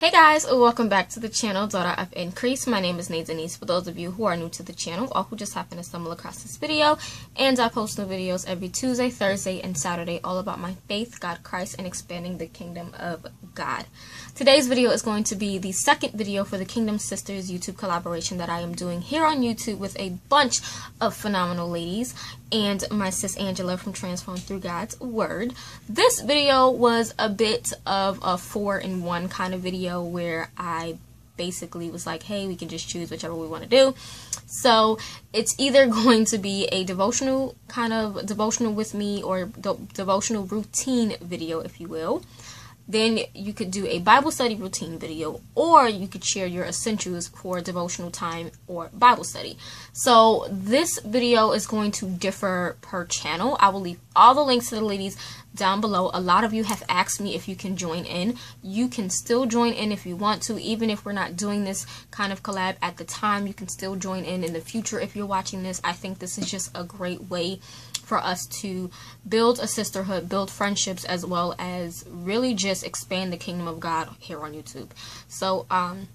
Hey guys, welcome back to the channel, Daughter of Increase. My name is Nate Denise for those of you who are new to the channel or who just happen to stumble across this video. And I post new videos every Tuesday, Thursday, and Saturday all about my faith, God, Christ, and expanding the kingdom of God. Today's video is going to be the second video for the Kingdom Sisters YouTube collaboration that I am doing here on YouTube with a bunch of phenomenal ladies and my sis Angela from Transform Through God's Word. This video was a bit of a four-in-one kind of video where I basically was like, hey, we can just choose whichever we want to do. So it's either going to be a devotional kind of devotional with me or de devotional routine video, if you will. Then you could do a Bible study routine video, or you could share your essentials for devotional time or Bible study. So this video is going to differ per channel. I will leave all the links to the ladies down below. A lot of you have asked me if you can join in. You can still join in if you want to, even if we're not doing this kind of collab at the time. You can still join in in the future if you're watching this. I think this is just a great way for us to build a sisterhood, build friendships, as well as really just expand the kingdom of God here on YouTube. So, um,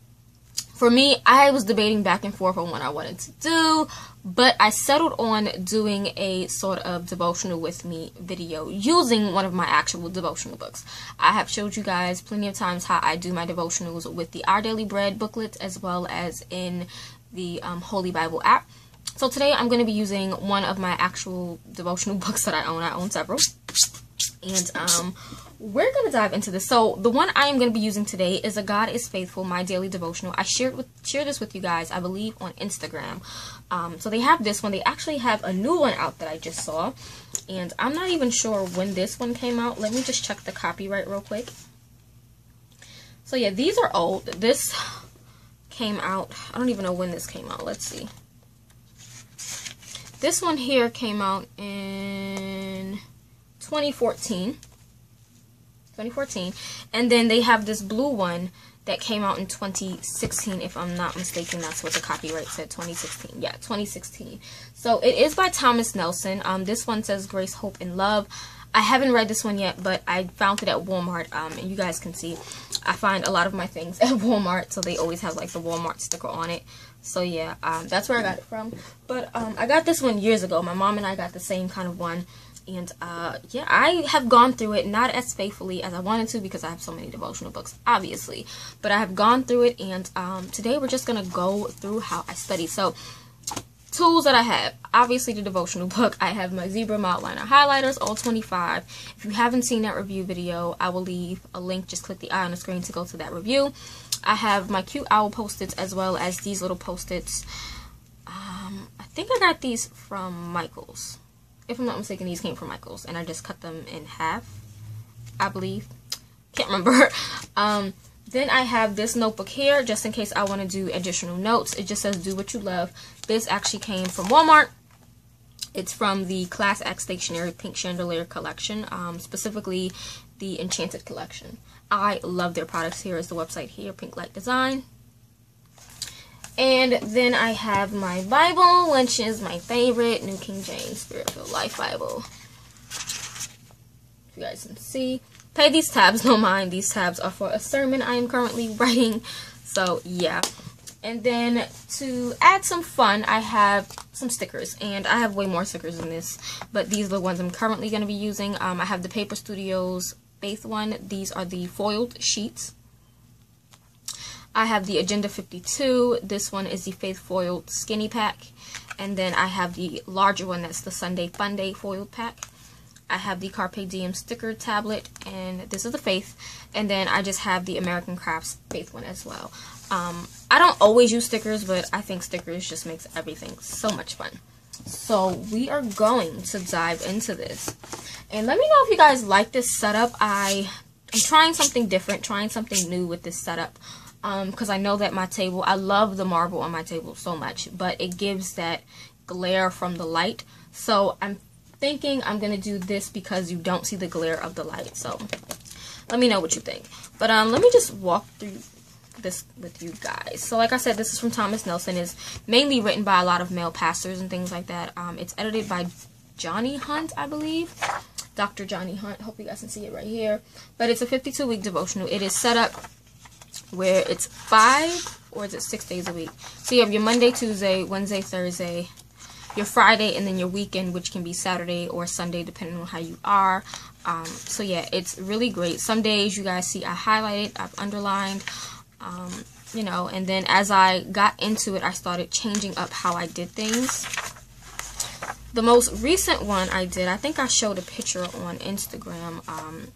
for me, I was debating back and forth on what I wanted to do, but I settled on doing a sort of devotional with me video using one of my actual devotional books. I have showed you guys plenty of times how I do my devotionals with the Our Daily Bread booklet as well as in the um, Holy Bible app. So today I'm going to be using one of my actual devotional books that I own. I own several. And um, we're going to dive into this. So the one I am going to be using today is a God is Faithful, my daily devotional. I shared with shared this with you guys, I believe, on Instagram. Um, so they have this one. They actually have a new one out that I just saw. And I'm not even sure when this one came out. Let me just check the copyright real quick. So yeah, these are old. This came out. I don't even know when this came out. Let's see. This one here came out in 2014. 2014. And then they have this blue one that came out in 2016, if I'm not mistaken. That's what the copyright said, 2016. Yeah, 2016. So it is by Thomas Nelson. Um, this one says Grace, Hope, and Love. I haven't read this one yet, but I found it at Walmart, um, and you guys can see I find a lot of my things at Walmart, so they always have like the Walmart sticker on it. So yeah, um, that's where I got it from. But um, I got this one years ago. My mom and I got the same kind of one. And uh, yeah, I have gone through it not as faithfully as I wanted to because I have so many devotional books, obviously. But I have gone through it, and um, today we're just going to go through how I study. So tools that I have. Obviously, the devotional book. I have my Zebra Mildliner highlighters, all 25. If you haven't seen that review video, I will leave a link. Just click the eye on the screen to go to that review. I have my cute owl post-its as well as these little post-its. Um, I think I got these from Michaels. If I'm not mistaken, these came from Michaels, and I just cut them in half, I believe. Can't remember. um, then I have this notebook here, just in case I want to do additional notes. It just says, do what you love. This actually came from Walmart. It's from the Class Act Stationery Pink Chandelier collection, um, specifically the Enchanted collection. I love their products. Here is the website here, Pink Light Design. And then I have my Bible, which is my favorite, New King James Spirit-Filled Life Bible. If you guys can see. Pay these tabs no mind. These tabs are for a sermon I am currently writing. So, yeah. And then to add some fun, I have some stickers. And I have way more stickers than this. But these are the ones I'm currently going to be using. Um, I have the Paper Studios Faith one. These are the foiled sheets. I have the Agenda 52. This one is the Faith Foiled Skinny Pack. And then I have the larger one, that's the Sunday Fun Day Foiled Pack. I have the Carpe Diem sticker tablet, and this is the Faith. And then I just have the American Crafts Faith one as well. Um, I don't always use stickers, but I think stickers just makes everything so much fun. So we are going to dive into this. And let me know if you guys like this setup. I am trying something different, trying something new with this setup. Um, because um, I know that my table, I love the marble on my table so much, but it gives that glare from the light. So I'm thinking I'm going to do this because you don't see the glare of the light. So let me know what you think. But um, let me just walk through this with you guys. So like I said, this is from Thomas Nelson. is mainly written by a lot of male pastors and things like that. Um, it's edited by Johnny Hunt, I believe. Dr. Johnny Hunt. Hope you guys can see it right here. But it's a 52-week devotional. It is set up where it's five or is it six days a week? So you have your Monday, Tuesday, Wednesday, Thursday, your Friday, and then your weekend, which can be Saturday or Sunday, depending on how you are. Um, so yeah, it's really great. Some days you guys see I highlighted, I've underlined, um, you know, and then as I got into it, I started changing up how I did things. The most recent one I did, I think I showed a picture on Instagram. Um,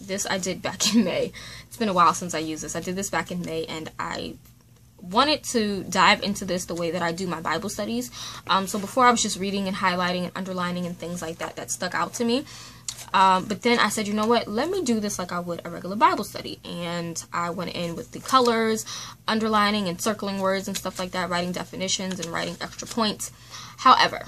this I did back in May. It's been a while since I used this. I did this back in May and I wanted to dive into this the way that I do my Bible studies. Um, so before I was just reading and highlighting and underlining and things like that that stuck out to me. Um, but then I said, you know what, let me do this like I would a regular Bible study. And I went in with the colors, underlining and circling words and stuff like that, writing definitions and writing extra points. However,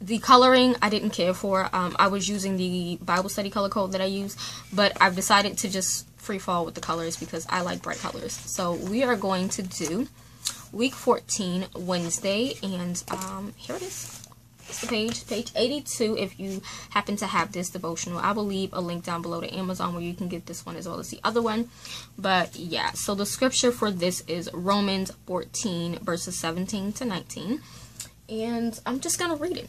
the coloring I didn't care for. Um, I was using the Bible study color code that I use, but I've decided to just free fall with the colors because I like bright colors. So we are going to do week 14 Wednesday, and um, here it is. It's the page, page 82. If you happen to have this devotional, I will leave a link down below to Amazon where you can get this one as well as the other one. But yeah, so the scripture for this is Romans 14 verses 17 to 19, and I'm just gonna read it.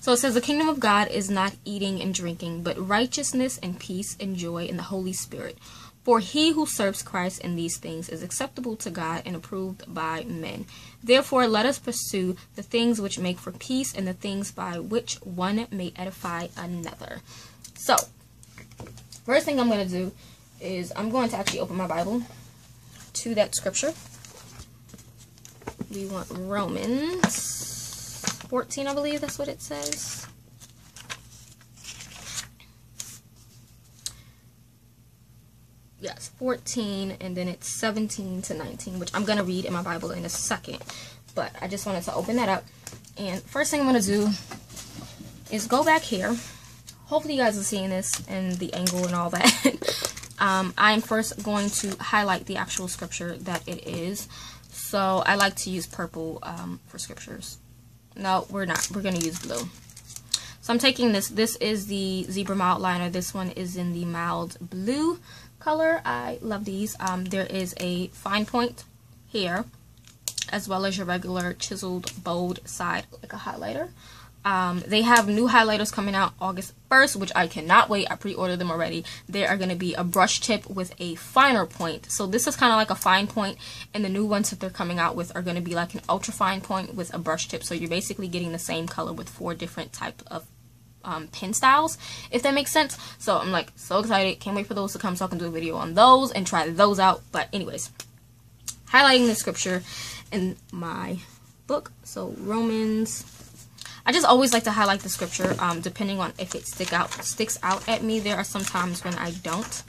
So it says, The kingdom of God is not eating and drinking, but righteousness and peace and joy in the Holy Spirit. For he who serves Christ in these things is acceptable to God and approved by men. Therefore, let us pursue the things which make for peace and the things by which one may edify another. So, first thing I'm going to do is I'm going to actually open my Bible to that scripture. We want Romans 14, I believe that's what it says. Yes, 14, and then it's 17 to 19, which I'm going to read in my Bible in a second. But I just wanted to open that up. And first thing I'm going to do is go back here. Hopefully you guys are seeing this and the angle and all that. um, I'm first going to highlight the actual scripture that it is. So I like to use purple um, for scriptures. No, we're not. We're going to use blue. So I'm taking this. This is the Zebra Mildliner. This one is in the mild blue color. I love these. Um, there is a fine point here as well as your regular chiseled bold side like a highlighter. Um, they have new highlighters coming out August 1st, which I cannot wait. I pre-ordered them already. They are going to be a brush tip with a finer point. So this is kind of like a fine point, and the new ones that they're coming out with are going to be like an ultra fine point with a brush tip. So you're basically getting the same color with four different type of um, pen styles, if that makes sense. So I'm like so excited. Can't wait for those to come so I can do a video on those and try those out. But anyways, highlighting the scripture in my book. So Romans I just always like to highlight the scripture, um, depending on if it stick out sticks out at me. There are some times when I don't.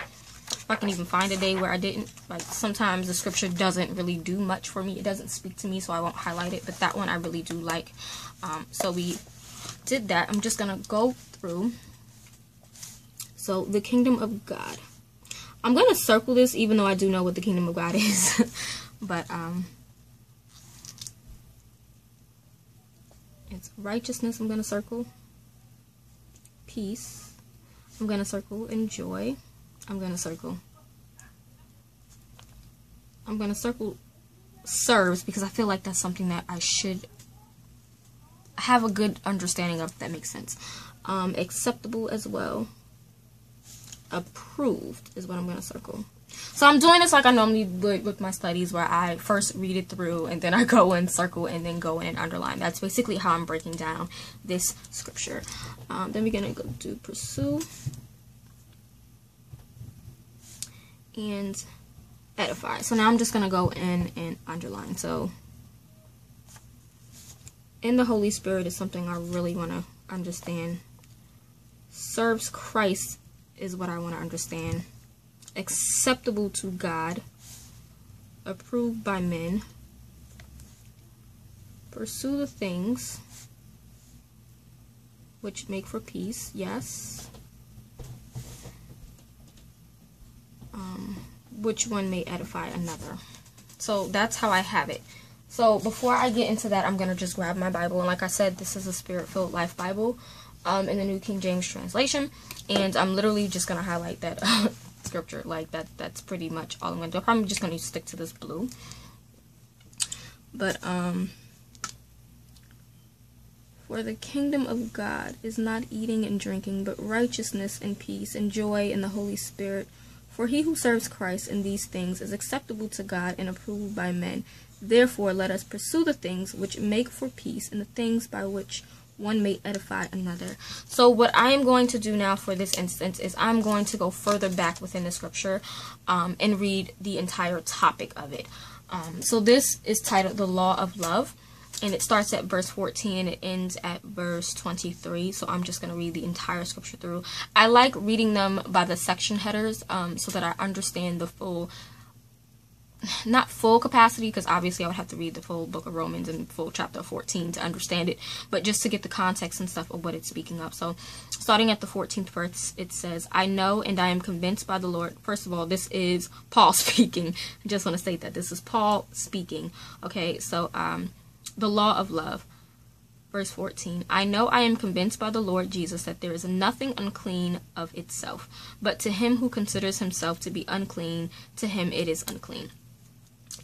If I can even find a day where I didn't. Like sometimes the scripture doesn't really do much for me. It doesn't speak to me, so I won't highlight it. But that one I really do like. Um, so we did that. I'm just gonna go through. So the kingdom of God. I'm gonna circle this, even though I do know what the kingdom of God is. but um, It's righteousness, I'm going to circle. Peace, I'm going to circle. And joy, I'm going to circle. I'm going to circle serves because I feel like that's something that I should have a good understanding of, that makes sense. Um, acceptable as well. Approved is what I'm going to circle. So I'm doing this like I normally would with my studies where I first read it through and then I go and circle and then go in and underline. That's basically how I'm breaking down this scripture. Um, then we're going to go to pursue and edify. So now I'm just going to go in and underline. So in the Holy Spirit is something I really want to understand. Serves Christ is what I want to understand acceptable to God, approved by men. Pursue the things which make for peace, yes. Um, which one may edify another. So that's how I have it. So before I get into that, I'm going to just grab my Bible. And like I said, this is a Spirit-Filled Life Bible um, in the New King James Translation. And I'm literally just going to highlight that scripture. Like that that's pretty much all I'm gonna do. I'm probably just gonna stick to this blue. But um for the kingdom of God is not eating and drinking, but righteousness and peace and joy in the Holy Spirit. For he who serves Christ in these things is acceptable to God and approved by men. Therefore, let us pursue the things which make for peace and the things by which one may edify another. So, what I am going to do now for this instance is I'm going to go further back within the scripture um, and read the entire topic of it. Um, so, this is titled The Law of Love and it starts at verse 14 and it ends at verse 23 so i'm just going to read the entire scripture through i like reading them by the section headers um, so that i understand the full not full capacity because obviously I would have to read the full book of Romans and full chapter 14 to understand it, but just to get the context and stuff of what it's speaking of. So, starting at the 14th verse, it says, I know and I am convinced by the Lord. First of all, this is Paul speaking. I just want to state that this is Paul speaking. Okay, so um, the law of love. Verse 14 I know I am convinced by the Lord Jesus that there is nothing unclean of itself, but to him who considers himself to be unclean, to him it is unclean.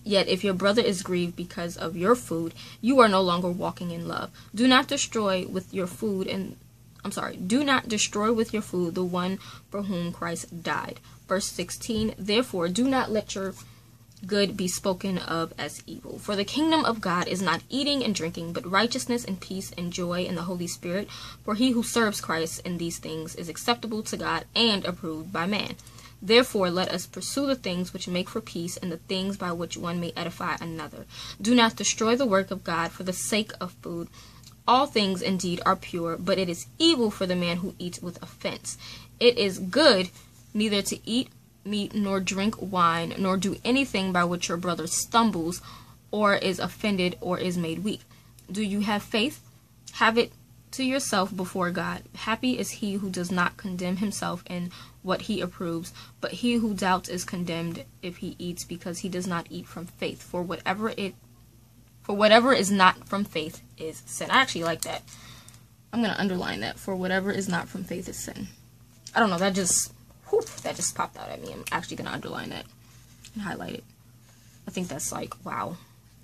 Yet if your brother is grieved because of your food, you are no longer walking in love. Do not destroy with your food and I'm sorry, do not destroy with your food the one for whom Christ died. Verse 16 Therefore, do not let your good be spoken of as evil. For the kingdom of God is not eating and drinking, but righteousness and peace and joy in the Holy Spirit. For he who serves Christ in these things is acceptable to God and approved by man. Therefore, let us pursue the things which make for peace and the things by which one may edify another. Do not destroy the work of God for the sake of food. All things indeed are pure, but it is evil for the man who eats with offense. It is good neither to eat meat nor drink wine nor do anything by which your brother stumbles or is offended or is made weak. Do you have faith? Have it to yourself before God. Happy is he who does not condemn himself in what he approves, but he who doubts is condemned if he eats because he does not eat from faith. For whatever it for whatever is not from faith is sin. I actually like that. I'm gonna underline that. For whatever is not from faith is sin. I don't know, that just that just popped out at me. I'm actually gonna underline that and highlight it. I think that's like wow.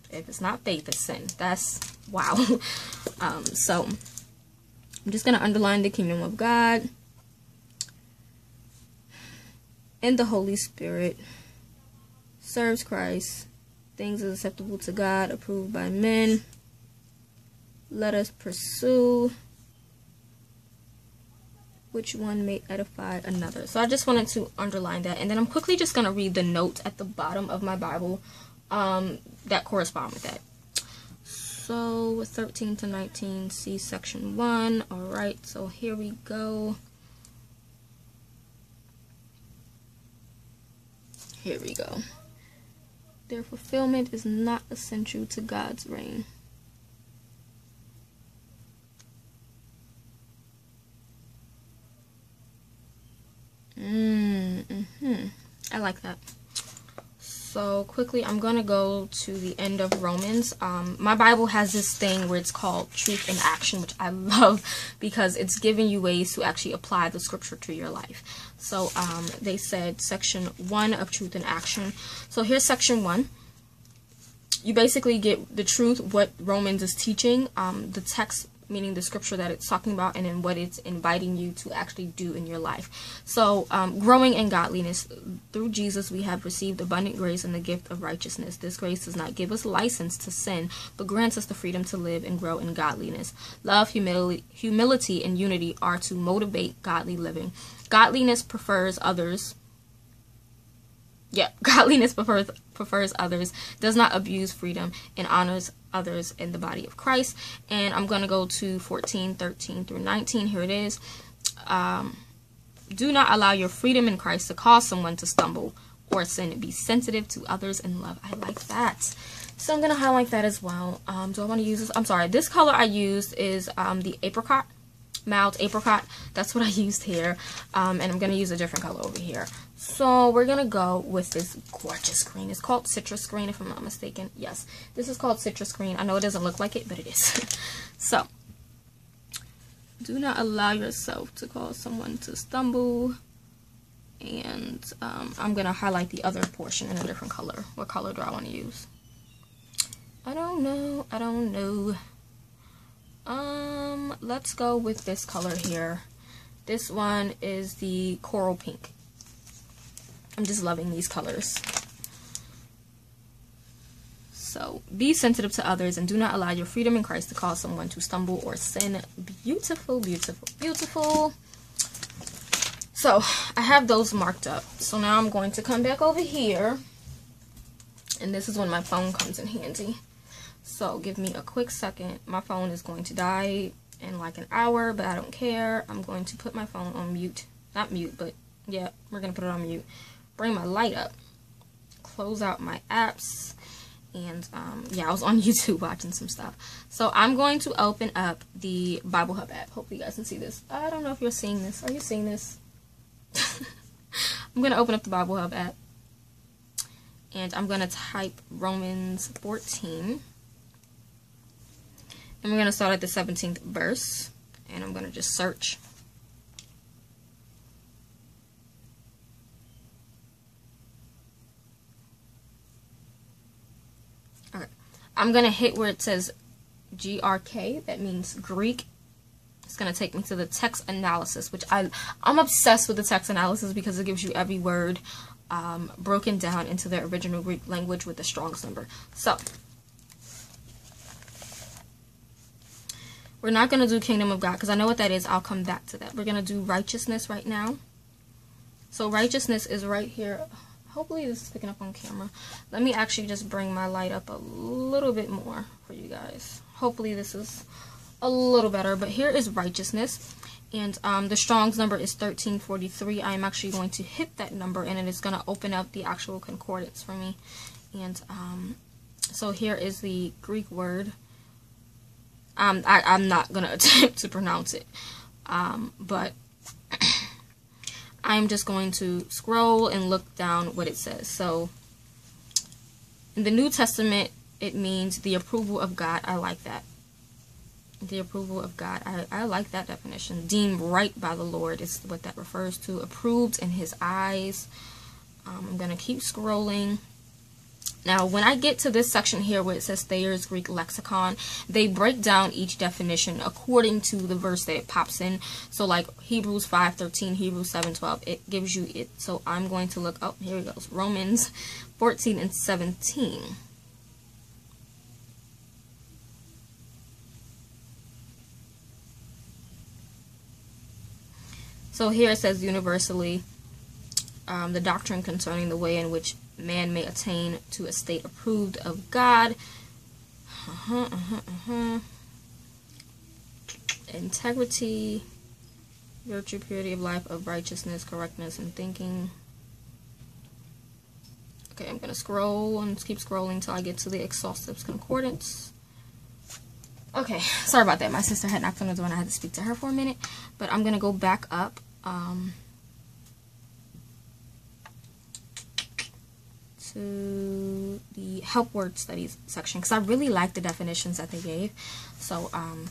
If it's not faith, it's sin. That's wow. um, so I'm just going to underline the kingdom of God and the Holy Spirit serves Christ. Things is acceptable to God, approved by men. Let us pursue which one may edify another. So I just wanted to underline that. And then I'm quickly just going to read the notes at the bottom of my Bible um, that correspond with that so 13 to 19 see section 1 all right so here we go. Here we go. Their fulfillment is not essential to God's reign. Mm -hmm. I like that so quickly i'm gonna go to the end of romans. Um, my bible has this thing where it's called truth in action which i love because it's giving you ways to actually apply the scripture to your life. So um, they said section one of truth in action. So here's section one. You basically get the truth what romans is teaching. Um, the text meaning the scripture that it's talking about and then what it's inviting you to actually do in your life. So, um, growing in godliness. Through Jesus, we have received abundant grace and the gift of righteousness. This grace does not give us license to sin, but grants us the freedom to live and grow in godliness. Love, humility, humility and unity are to motivate godly living. Godliness prefers others yeah, godliness prefers prefers others, does not abuse freedom, and honors others in the body of Christ. And I'm going to go to 14, 13 through 19. Here it is. Um, do not allow your freedom in Christ to cause someone to stumble or sin. Be sensitive to others in love. I like that. So I'm going to highlight that as well. Um, do I want to use this? I'm sorry. This color I used is um, the apricot mild apricot. That's what I used here. Um, and I'm going to use a different color over here. So we're going to go with this gorgeous green. It's called citrus green if I'm not mistaken. Yes, this is called citrus green. I know it doesn't look like it, but it is. so, do not allow yourself to cause someone to stumble And um, I'm going to highlight the other portion in a different color. What color do I want to use? I don't know. I don't know. Um, let's go with this color here. This one is the coral pink. I'm just loving these colors. So be sensitive to others and do not allow your freedom in Christ to cause someone to stumble or sin. Beautiful, beautiful, beautiful. So I have those marked up. So now I'm going to come back over here. And this is when my phone comes in handy. So give me a quick second. My phone is going to die in like an hour, but I don't care. I'm going to put my phone on mute. Not mute, but yeah, we're going to put it on mute. Bring my light up. Close out my apps and um, yeah, I was on YouTube watching some stuff. So I'm going to open up the Bible Hub app. Hopefully you guys can see this. I don't know if you're seeing this. Are you seeing this? I'm going to open up the Bible Hub app. And I'm going to type Romans 14. And we're going to start at the 17th verse. And I'm going to just search. I'm going to hit where it says GRK. That means Greek. It's going to take me to the text analysis, which I, I'm obsessed with the text analysis because it gives you every word um, broken down into the original Greek language with the Strong's number. So, we're not going to do Kingdom of God because I know what that is. I'll come back to that. We're going to do righteousness right now. So righteousness is right here hopefully this is picking up on camera. Let me actually just bring my light up a little bit more for you guys. Hopefully this is a little better. But here is righteousness. And um, the Strong's number is 1343. I am actually going to hit that number and it is going to open up the actual concordance for me. And um, so here is the Greek word. Um, I, I'm not going to attempt to pronounce it. Um, but I'm just going to scroll and look down what it says. So in the New Testament, it means the approval of God. I like that. The approval of God. I, I like that definition. Deemed right by the Lord is what that refers to. Approved in his eyes. Um, I'm going to keep scrolling. Now, when I get to this section here where it says Thayer's Greek Lexicon, they break down each definition according to the verse that it pops in. So, like Hebrews 5.13, Hebrews 7.12, it gives you it. So, I'm going to look, oh, here it goes, Romans 14 and 17. So here it says universally, um, the doctrine concerning the way in which man may attain to a state approved of God. Uh-huh, uh-huh, uh-huh. Integrity, virtue, purity of life, of righteousness, correctness, and thinking. Okay, I'm going to scroll and keep scrolling until I get to the exhaustive concordance. Okay, sorry about that. My sister had knocked on the door and I had to speak to her for a minute. But I'm going to go back up. Um, to the help word studies section because I really like the definitions that they gave. So um,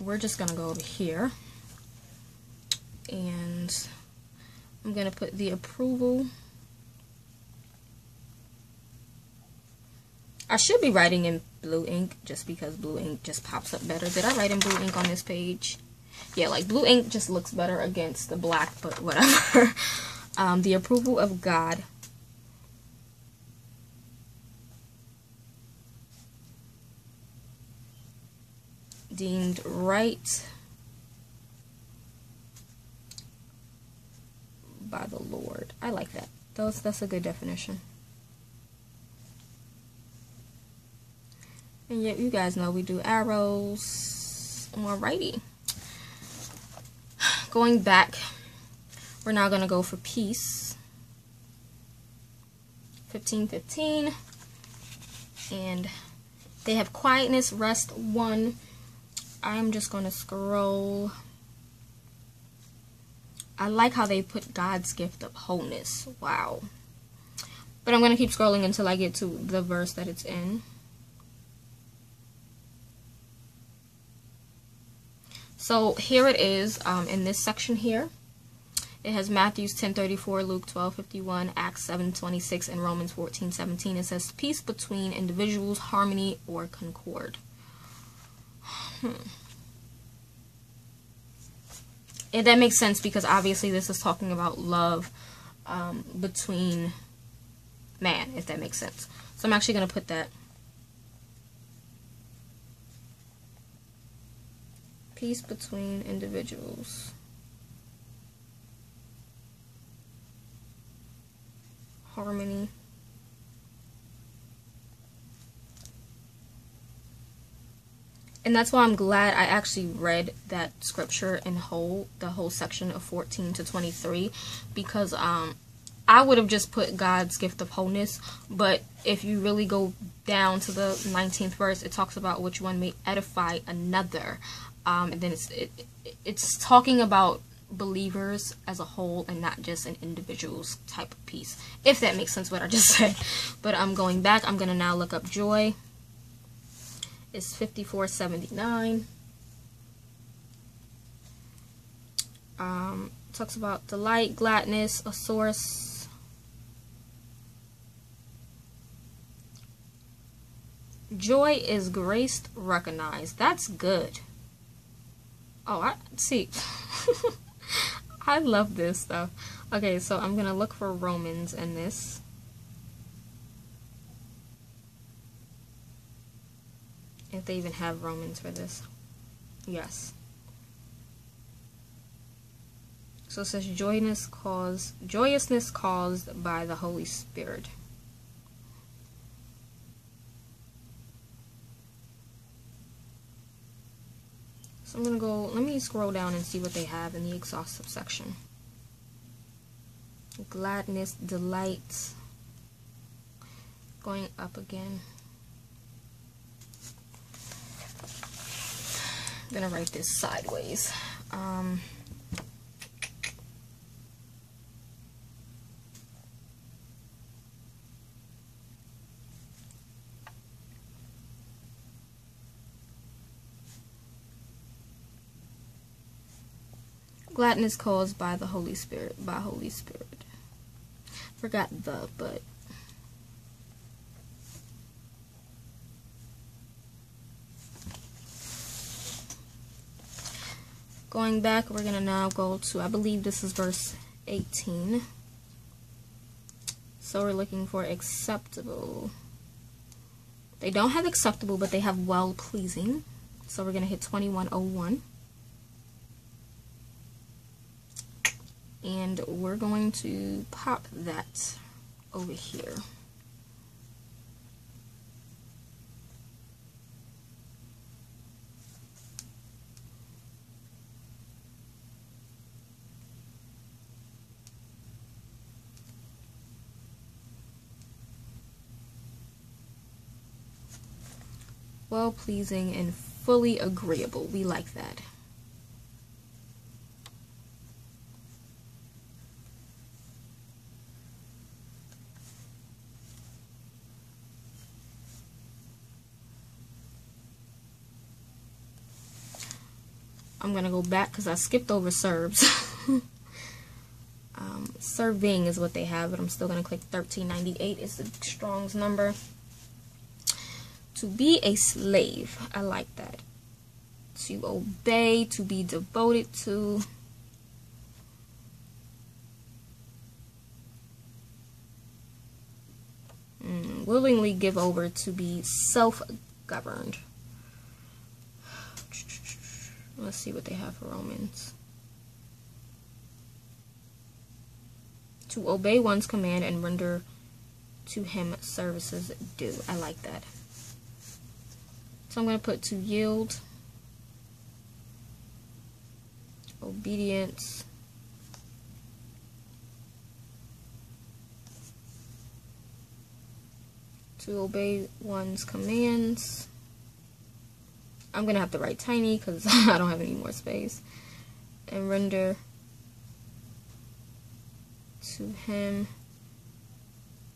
we're just going to go over here and I'm going to put the approval. I should be writing in blue ink just because blue ink just pops up better. Did I write in blue ink on this page? Yeah, like blue ink just looks better against the black, but whatever. um, the approval of God deemed right by the Lord. I like that. That's, that's a good definition. And yet, you guys know we do arrows. Alrighty. Going back, we're now going to go for peace. 1515. And they have quietness, rest, one, I'm just going to scroll. I like how they put God's gift of wholeness. Wow. But I'm going to keep scrolling until I get to the verse that it's in. So here it is um, in this section here. It has Matthew's 10:34, Luke 12:51, Acts 7:26, and Romans 14:17. It says peace between individuals, harmony or concord. Hmm. And that makes sense because obviously this is talking about love um, between man, if that makes sense. So I'm actually going to put that. Peace between individuals. Harmony. And that's why I'm glad I actually read that scripture in whole, the whole section of 14 to 23, because um, I would have just put God's gift of wholeness, but if you really go down to the 19th verse, it talks about which one may edify another, um, and then it's it, it's talking about believers as a whole and not just an individual's type of piece. If that makes sense, what I just said. But I'm going back. I'm gonna now look up joy is 54.79. Um, talks about delight, gladness, a source. Joy is graced, recognized. That's good. Oh, I see. I love this stuff. Okay, so I'm gonna look for Romans in this. If they even have Romans for this. Yes. So it says joyousness caused joyousness caused by the Holy Spirit. So I'm gonna go let me scroll down and see what they have in the exhaustive section. Gladness, delight. Going up again. Gonna write this sideways. Um, Gladness caused by the Holy Spirit, by Holy Spirit. Forgot the, but Going back, we're going to now go to, I believe this is verse 18. So we're looking for acceptable. They don't have acceptable, but they have well-pleasing. So we're going to hit 2101. And we're going to pop that over here. Well pleasing and fully agreeable. We like that. I'm going to go back because I skipped over serves. um, serving is what they have, but I'm still going to click 1398 is the Strong's number. To be a slave. I like that. To obey, to be devoted to. Mm, willingly give over to be self-governed. Let's see what they have for Romans. To obey one's command and render to him services due. I like that. So I'm going to put to yield, obedience, to obey one's commands. I'm going to have to write tiny because I don't have any more space. And render to him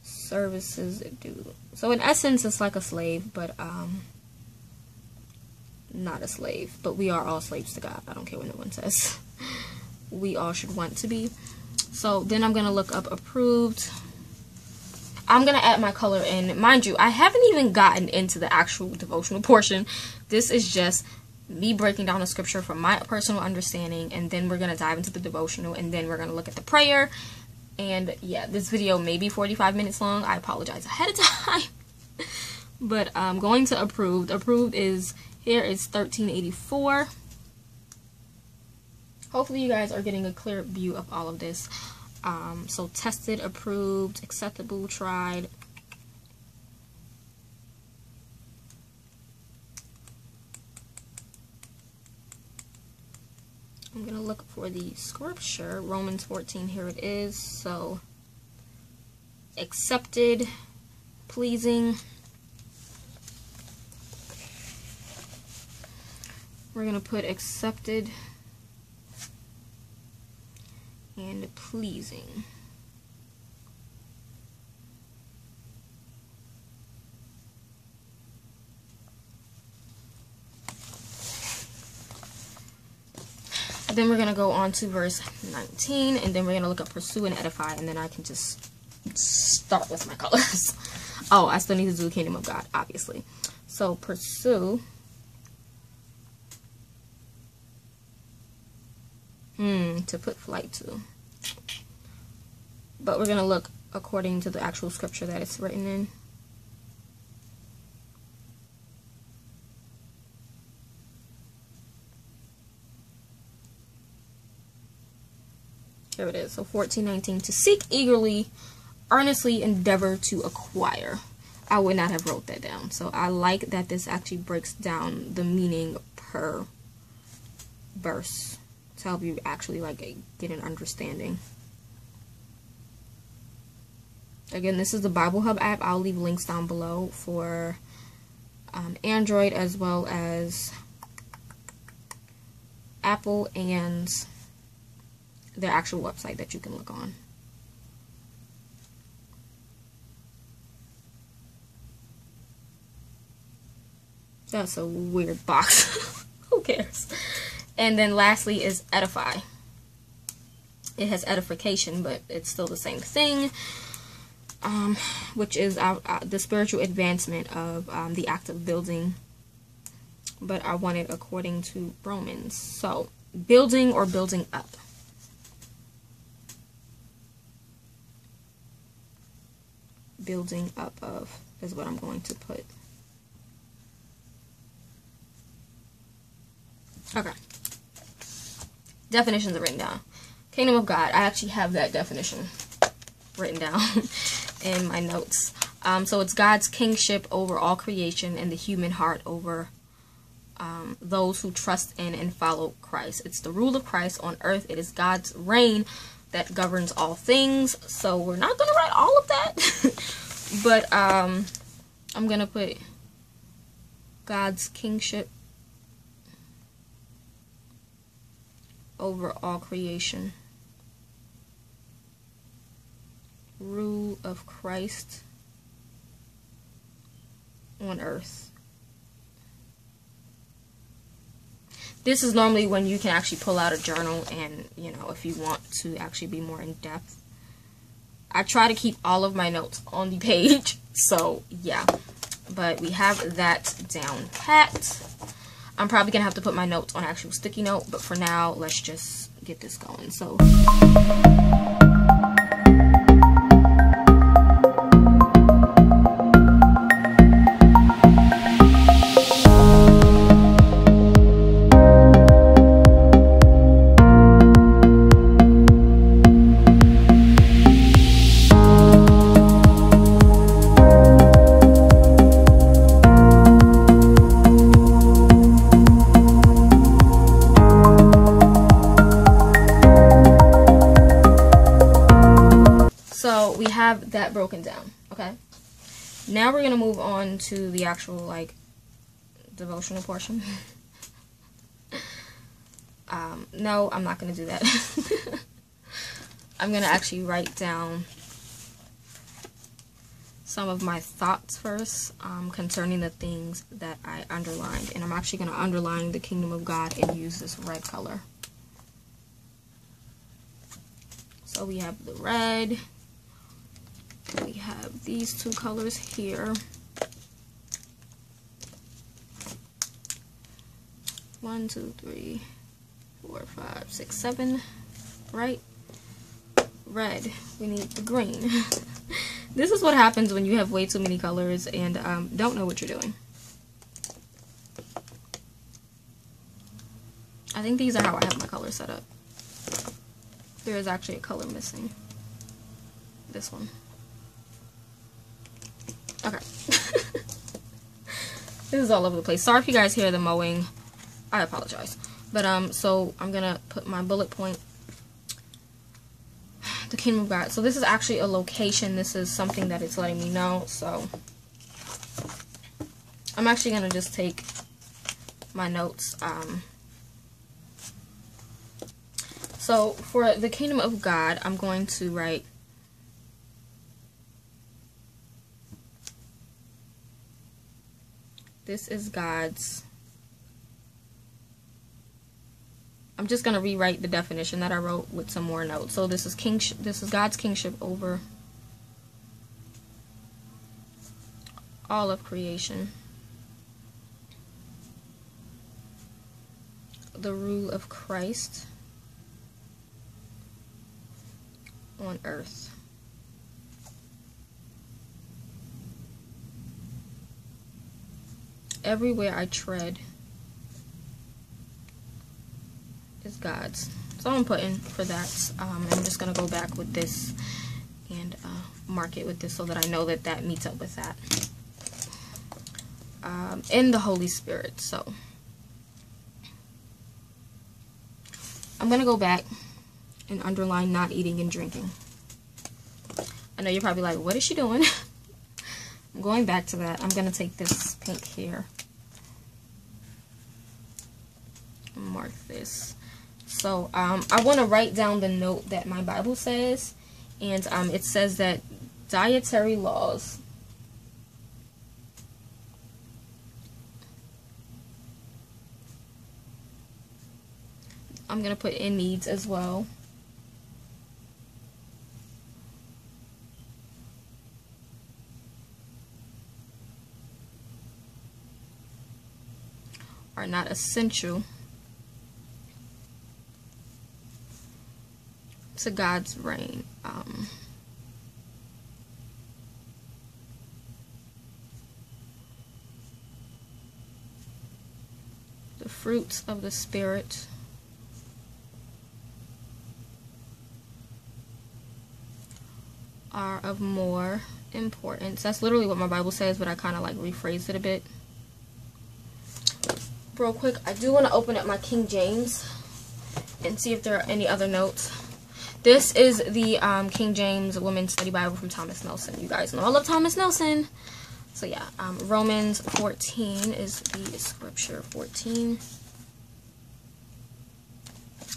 services due. So in essence, it's like a slave, but um, not a slave, but we are all slaves to God. I don't care what no one says. we all should want to be. So then I'm going to look up approved. I'm going to add my color in. Mind you, I haven't even gotten into the actual devotional portion. This is just me breaking down the scripture from my personal understanding and then we're going to dive into the devotional and then we're going to look at the prayer and yeah this video may be 45 minutes long i apologize ahead of time but I'm um going to approved approved is here is 1384 hopefully you guys are getting a clear view of all of this um so tested approved acceptable tried I'm going to look for the scripture, Romans 14, here it is. So, accepted, pleasing. We're going to put accepted and pleasing. then we're going to go on to verse 19, and then we're going to look up pursue and edify, and then I can just start with my colors. oh, I still need to do the kingdom of God, obviously. So pursue. Hmm, to put flight to. But we're going to look according to the actual scripture that it's written in. Here it is. So 1419 to seek eagerly, earnestly endeavor to acquire. I would not have wrote that down. So I like that this actually breaks down the meaning per verse to help you actually like get an understanding. Again, this is the Bible Hub app. I'll leave links down below for um, Android as well as Apple and their actual website that you can look on. That's a weird box. Who cares? And then lastly is edify. It has edification, but it's still the same thing. Um, which is uh, uh, the spiritual advancement of um, the act of building. But I want it according to Romans. So, building or building up. building up of is what I'm going to put. Okay. Definitions are written down. Kingdom of God. I actually have that definition written down in my notes. Um, so it's God's kingship over all creation and the human heart over um, those who trust in and follow Christ. It's the rule of Christ on earth. It is God's reign that governs all things. So we're not going to write all of that. but um, I'm going to put God's kingship over all creation. Rule of Christ on earth. this is normally when you can actually pull out a journal and, you know, if you want to actually be more in depth. I try to keep all of my notes on the page, so yeah. But we have that down pat. I'm probably going to have to put my notes on actual sticky note, but for now, let's just get this going. So... actual, like, devotional portion. um, no, I'm not to do that. I'm to actually write down some of my thoughts first um, concerning the things that I underlined. And I'm actually going to underline the kingdom of God and use this red color. So we have the red. We have these two colors here. One, two, three, four, five, six, seven. Right? Red. We need the green. this is what happens when you have way too many colors and um, don't know what you're doing. I think these are how I have my colors set up. There is actually a color missing. This one. Okay. this is all over the place. Sorry if you guys hear the mowing. I apologize. But, um, so I'm gonna put my bullet point. The Kingdom of God. So this is actually a location. This is something that it's letting me know. So I'm actually gonna just take my notes. Um, so for the Kingdom of God, I'm going to write This is God's. I'm just going to rewrite the definition that I wrote with some more notes. So this is kingship. This is God's kingship over all of creation. The rule of Christ on earth. everywhere I tread is God's. So I'm putting for that. Um, I'm just going to go back with this and uh, mark it with this so that I know that that meets up with that. Um, in the Holy Spirit. So I'm going to go back and underline not eating and drinking. I know you're probably like, what is she doing? I'm going back to that. I'm going to take this pink here. Mark this. So um, I want to write down the note that my Bible says. And um, it says that dietary laws I'm going to put in needs as well. are not essential to God's reign. Um, the fruits of the Spirit. are of more importance. That's literally what my Bible says, but I kind of like rephrased it a bit real quick, I do want to open up my King James and see if there are any other notes. This is the um, King James Women's Study Bible from Thomas Nelson. You guys know I love Thomas Nelson. So yeah, um, Romans 14 is the scripture 14.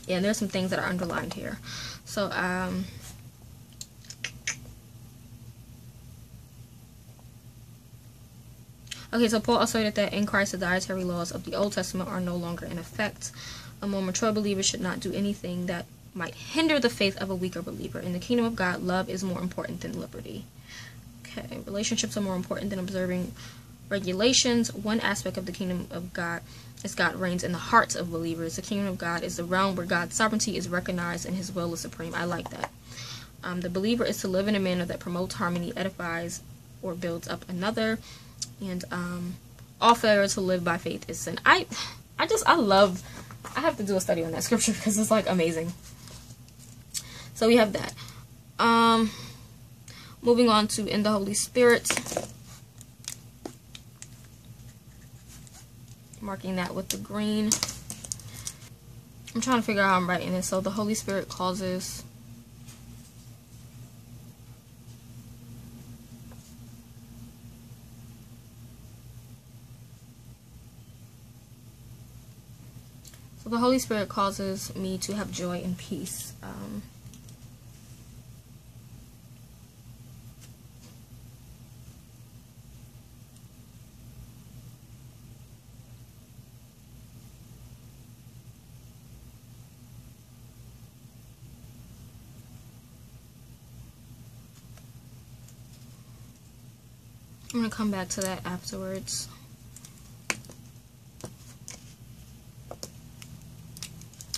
Yeah, there's some things that are underlined here. So, um, Okay, so Paul asserted that in Christ the dietary laws of the Old Testament are no longer in effect. A more mature believer should not do anything that might hinder the faith of a weaker believer. In the kingdom of God, love is more important than liberty. Okay, relationships are more important than observing regulations. One aspect of the kingdom of God is God reigns in the hearts of believers. The kingdom of God is the realm where God's sovereignty is recognized and his will is supreme. I like that. Um, the believer is to live in a manner that promotes harmony, edifies, or builds up another and um, all failure to live by faith is sin. I, I just I love. I have to do a study on that scripture because it's like amazing. So we have that. Um, moving on to in the Holy Spirit. Marking that with the green. I'm trying to figure out how I'm writing this. So the Holy Spirit causes So the Holy Spirit causes me to have joy and peace. Um, I'm going to come back to that afterwards.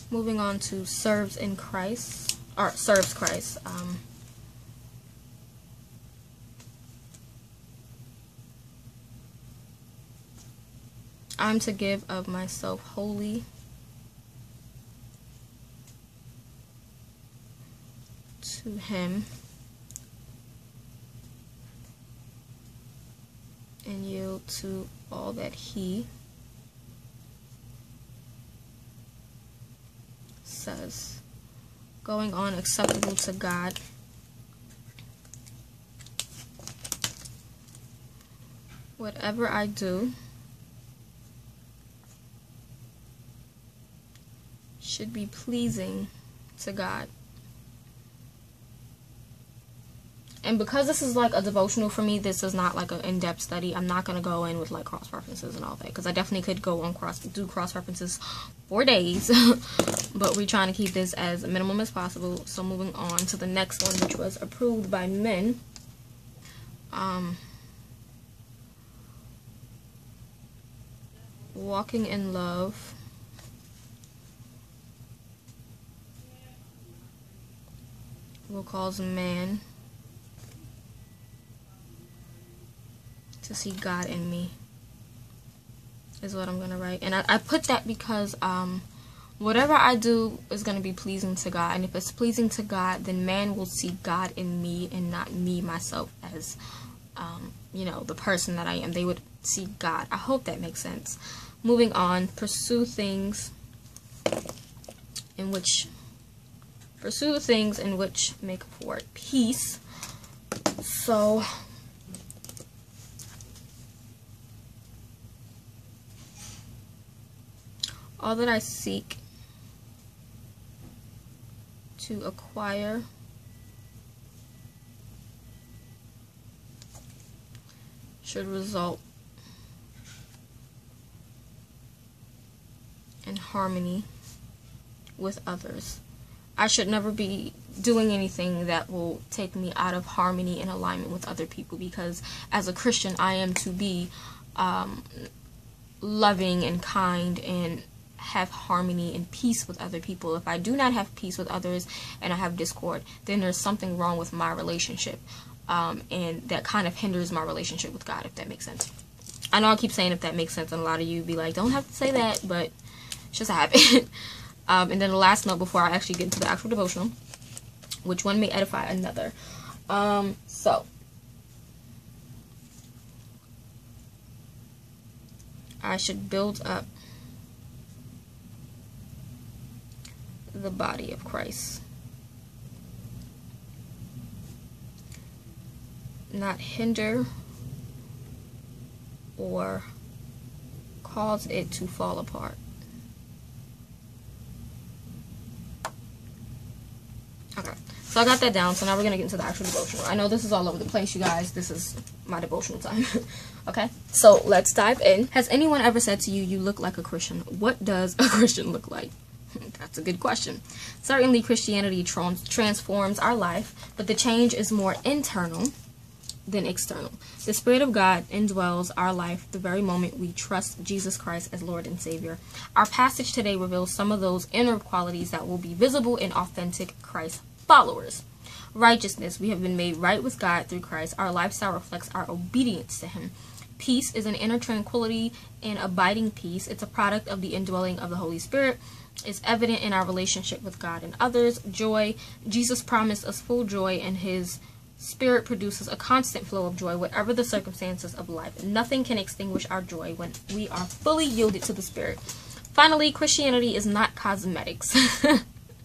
Moving on to serves in Christ, or serves Christ. Um, I'm to give of myself wholly to Him and yield to all that He says. Going on acceptable to God. Whatever I do, should be pleasing to God. And because this is like a devotional for me, this is not like an in-depth study. I'm not to go in with like cross references and all that because I definitely could go on cross do cross references for days. but we're trying to keep this as minimum as possible. So moving on to the next one which was approved by men. Um walking in love will cause man to see God in me is what I'm gonna write. And I, I put that because um, whatever I do is gonna be pleasing to God. And if it's pleasing to God then man will see God in me and not me myself as um, you know the person that I am. They would see God. I hope that makes sense. Moving on pursue things in which Pursue things in which make for peace. So, all that I seek to acquire should result in harmony with others. I should never be doing anything that will take me out of harmony and alignment with other people because as a Christian, I am to be um, loving and kind and have harmony and peace with other people. If I do not have peace with others and I have discord, then there's something wrong with my relationship. Um, and that kind of hinders my relationship with God, if that makes sense. I know I keep saying if that makes sense, and a lot of you be like, don't have to say that, but it's just a habit. Um, and then the last note before I actually get into the actual devotional, which one may edify another. Um, so, I should build up the body of Christ. Not hinder or cause it to fall apart. Okay, so I got that down. So now we're going to get into the actual devotional. I know this is all over the place, you guys. This is my devotional time. okay, so let's dive in. Has anyone ever said to you, you look like a Christian? What does a Christian look like? That's a good question. Certainly, Christianity trans transforms our life, but the change is more internal than external. The Spirit of God indwells our life the very moment we trust Jesus Christ as Lord and Savior. Our passage today reveals some of those inner qualities that will be visible in authentic Christ followers. Righteousness, we have been made right with God through Christ. Our lifestyle reflects our obedience to Him. Peace is an inner tranquility and abiding peace. It's a product of the indwelling of the Holy Spirit. It's evident in our relationship with God and others. Joy, Jesus promised us full joy and His Spirit produces a constant flow of joy, whatever the circumstances of life. Nothing can extinguish our joy when we are fully yielded to the Spirit. Finally, Christianity is not cosmetics,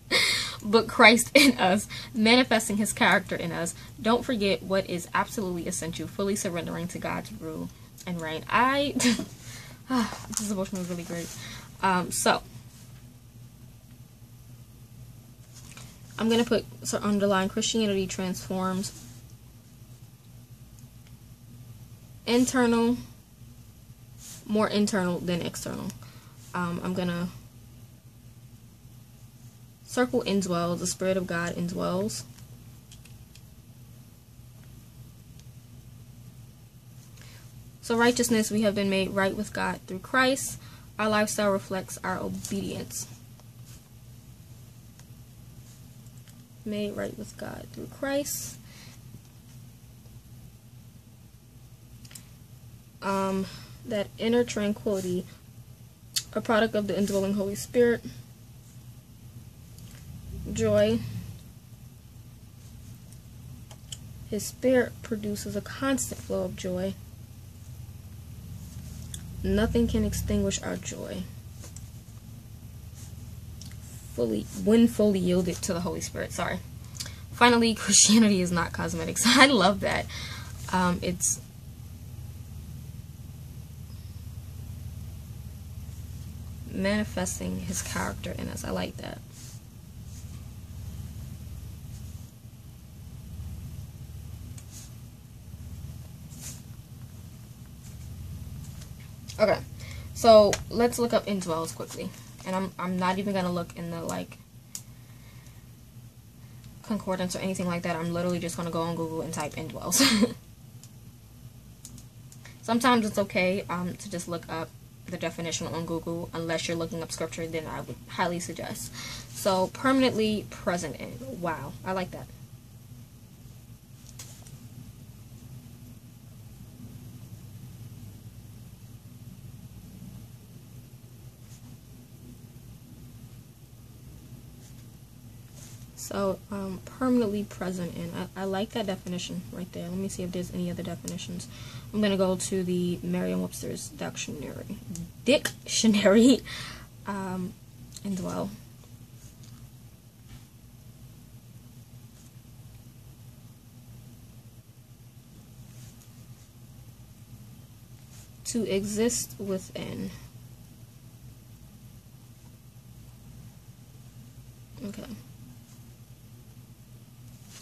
but Christ in us, manifesting his character in us. Don't forget what is absolutely essential, fully surrendering to God's rule and reign. I, this devotion was really great. Um, so, I'm going to put so underline Christianity transforms internal, more internal than external. Um, I'm going to circle indwells, the Spirit of God indwells. So, righteousness, we have been made right with God through Christ. Our lifestyle reflects our obedience. Made right with God through Christ. Um, that inner tranquility, a product of the indwelling Holy Spirit. Joy. His spirit produces a constant flow of joy. Nothing can extinguish our joy. Fully, when fully yielded to the Holy Spirit. Sorry. Finally, Christianity is not cosmetics. I love that. Um, it's manifesting his character in us. I like that. Okay, so let's look up indwells quickly. And I'm, I'm not even going to look in the, like, concordance or anything like that. I'm literally just going to go on Google and type indwells. Sometimes it's okay um, to just look up the definition on Google unless you're looking up scripture, then I would highly suggest. So, permanently present in. Wow, I like that. So, um, permanently present in. I, I like that definition right there. Let me see if there's any other definitions. I'm going to go to the Merriam-Webster's dictionary. Dictionary. Um, indwell. To exist within. Okay.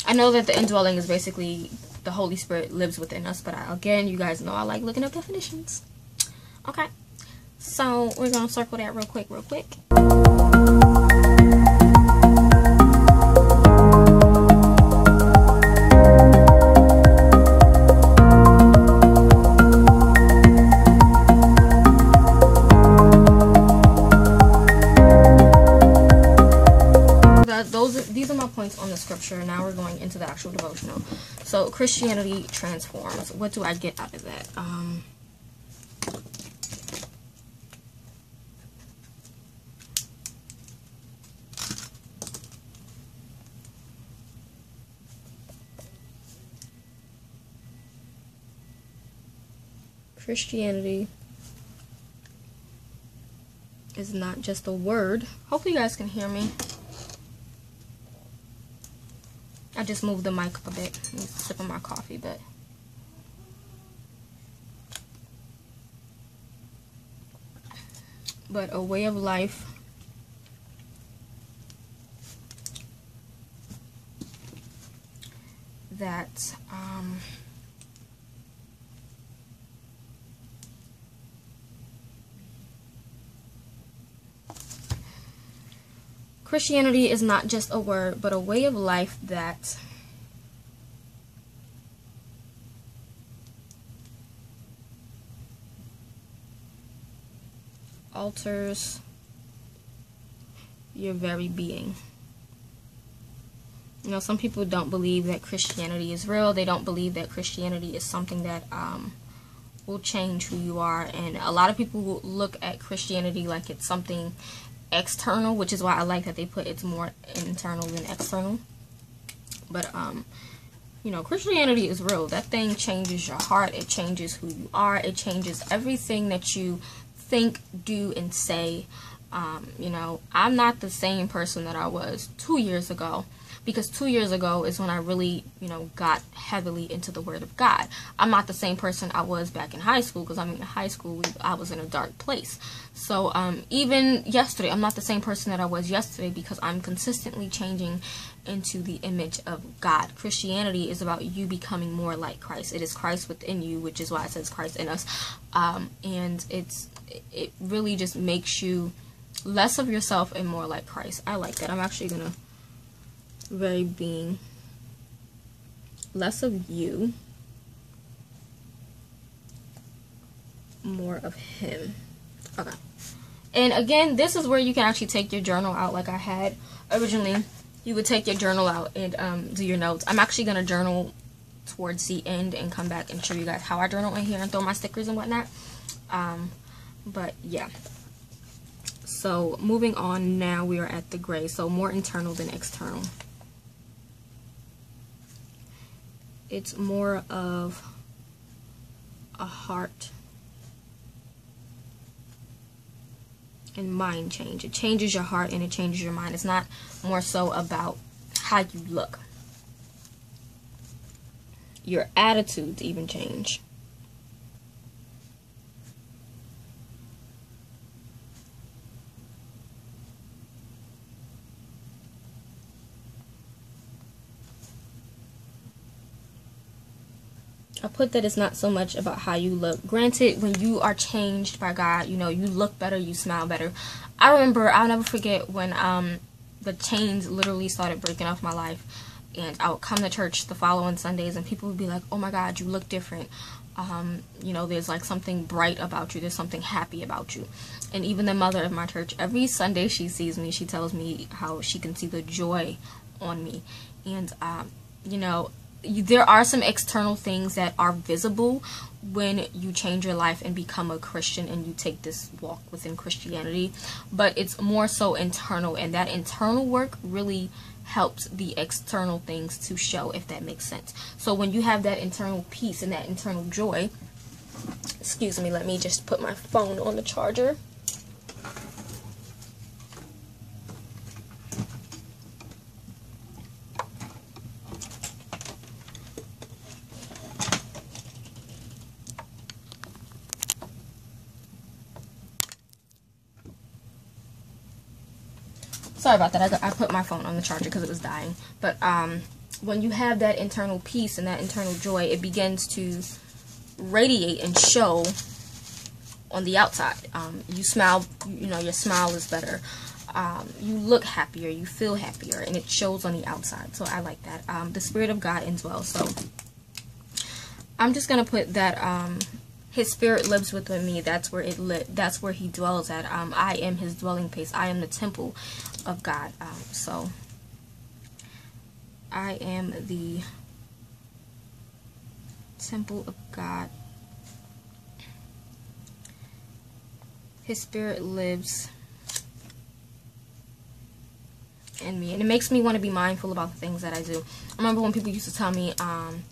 I know that the indwelling is basically the Holy Spirit lives within us, but I, again, you guys know I like looking up definitions. Okay, so we're gonna circle that real quick, real quick. Points on the scripture. Now we're going into the actual devotional. So Christianity transforms. What do I get out of that? Um, Christianity is not just a word. Hopefully you guys can hear me. I just moved the mic up a bit. I'm sipping my coffee, but but a way of life that um, Christianity is not just a word, but a way of life that alters your very being. You know, some people don't believe that Christianity is real. They don't believe that Christianity is something that um, will change who you are. And a lot of people look at Christianity like it's something external, which is why I like that they put it's more internal than external. But um, you know, Christianity is real. That thing changes your heart. It changes who you are. It changes everything that you think, do, and say. Um, you know, I'm not the same person that I was two years ago because two years ago is when I really, you know, got heavily into the Word of God. I'm not the same person I was back in high school because I mean, in high school, I was in a dark place. So um, even yesterday, I'm not the same person that I was yesterday because I'm consistently changing into the image of God. Christianity is about you becoming more like Christ. It is Christ within you, which is why it says Christ in us. Um, and it's it really just makes you less of yourself and more like Christ. I like that. I'm actually gonna very being less of you more of him. Okay. And again, this is where you can actually take your journal out like I had originally. You would take your journal out and um, do your notes. I'm actually going to journal towards the end and come back and show you guys how I journal in here and throw my stickers and whatnot. Um, but yeah. So moving on now, we are at the gray. So more internal than external. It's more of a heart and mind change. It changes your heart and it changes your mind. It's not more so about how you look. Your attitudes even change. I put that it's not so much about how you look. Granted, when you are changed by God, you know, you look better, you smile better. I remember, I'll never forget when um, the chains literally started breaking off my life. And I would come to church the following Sundays, and people would be like, oh my God, you look different. Um, you know, there's like something bright about you, there's something happy about you. And even the mother of my church, every Sunday she sees me, she tells me how she can see the joy on me. And, um, you know, there are some external things that are visible when you change your life and become a Christian and you take this walk within Christianity, but it's more so internal, and that internal work really helps the external things to show, if that makes sense. So when you have that internal peace and that internal joy, excuse me, let me just put my phone on the charger. Sorry about that. I, I put my phone on the charger because it was dying. But um, when you have that internal peace and that internal joy, it begins to radiate and show on the outside. Um, you smile, you know, your smile is better. Um, you look happier, you feel happier, and it shows on the outside. So I like that. Um, the Spirit of God indwells. So I'm just gonna put that um, his spirit lives within me. That's where it lit. That's where he dwells at. Um, I am his dwelling place. I am the temple of God. Um, so I am the temple of God. His spirit lives in me, and it makes me want to be mindful about the things that I do. I remember when people used to tell me, um,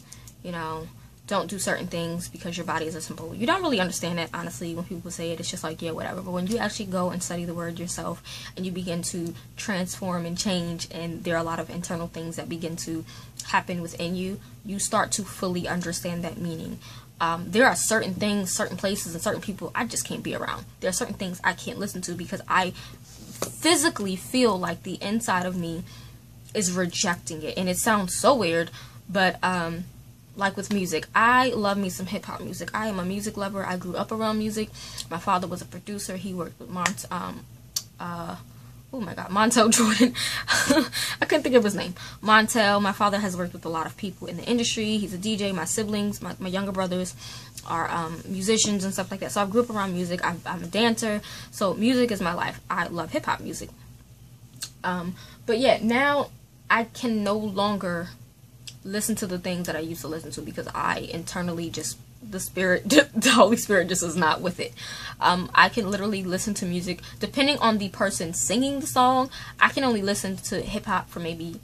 you know don't do certain things because your body is a temple. You don't really understand that, honestly, when people say it. It's just like, yeah, whatever. But when you actually go and study the word yourself and you begin to transform and change, and there are a lot of internal things that begin to happen within you, you start to fully understand that meaning. Um, there are certain things, certain places, and certain people I just can't be around. There are certain things I can't listen to because I physically feel like the inside of me is rejecting it. And it sounds so weird, but um, like with music. I love me some hip hop music. I am a music lover. I grew up around music. My father was a producer. He worked with Mont um uh oh my god, Montel Jordan. I couldn't think of his name. Montel. My father has worked with a lot of people in the industry. He's a DJ. My siblings, my, my younger brothers are um, musicians and stuff like that. So I grew up around music. I'm, I'm a dancer. So music is my life. I love hip hop music. Um, but yeah, now I can no longer listen to the things that I used to listen to because I internally just the spirit the holy spirit just is not with it. Um, i can literally listen to music. Depending on the person singing the song i can only listen to hip-hop for maybe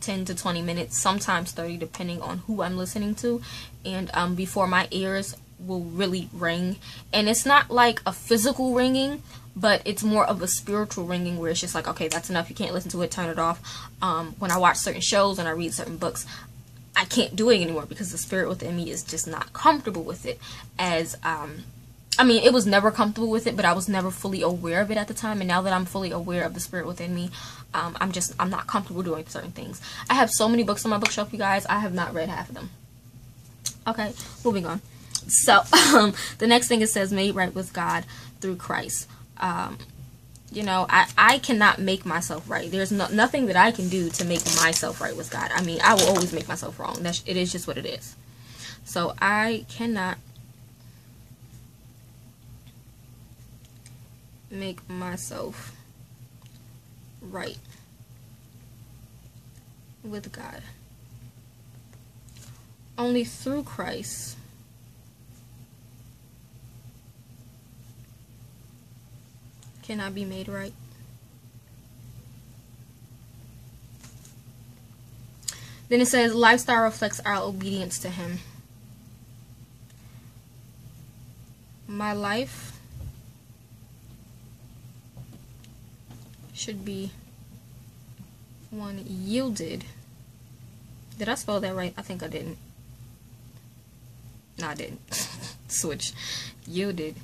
10 to 20 minutes sometimes 30 depending on who i'm listening to. And um, before my ears will really ring. And it's not like a physical ringing but it's more of a spiritual ringing where it's just like okay that's enough. You can't listen to it. Turn it off. Um, when i watch certain shows and i read certain books I can't do it anymore because the spirit within me is just not comfortable with it. As um, I mean, it was never comfortable with it, but I was never fully aware of it at the time. And now that I'm fully aware of the spirit within me, um, I'm just I'm not comfortable doing certain things. I have so many books on my bookshelf, you guys. I have not read half of them. Okay, moving on. So um, the next thing it says, made right with God through Christ. Um, you know i i cannot make myself right. There's no, nothing that i can do to make myself right with god. I mean i will always make myself wrong. That's it is just what it is. So i cannot make myself right with God. Only through Christ can I be made right. Then it says, lifestyle reflects our obedience to Him. My life should be one yielded. Did I spell that right? I think I didn't. No, I didn't. Switch. Yielded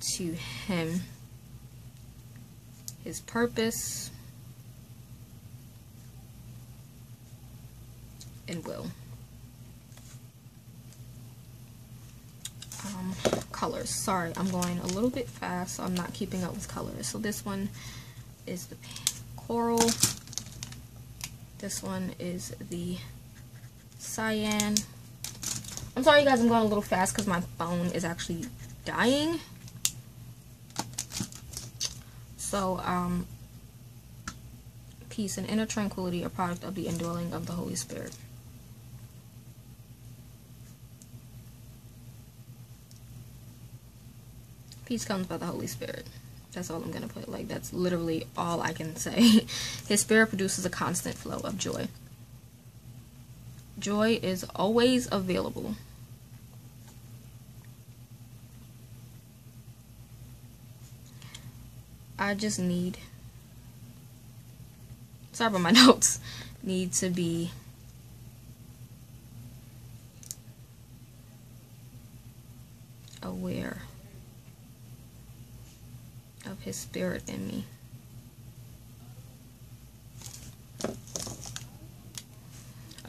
to Him. His purpose and will. Um, colors. Sorry, I'm going a little bit fast, so I'm not keeping up with colors. So this one is the coral. This one is the cyan. I'm sorry, you guys, I'm going a little fast because my phone is actually dying. So, um, peace and inner tranquility are product of the indwelling of the Holy Spirit. Peace comes by the Holy Spirit. That's all I'm going to put. Like, that's literally all I can say. His spirit produces a constant flow of joy. Joy is always available. I just need, sorry about my notes, need to be aware of his spirit in me.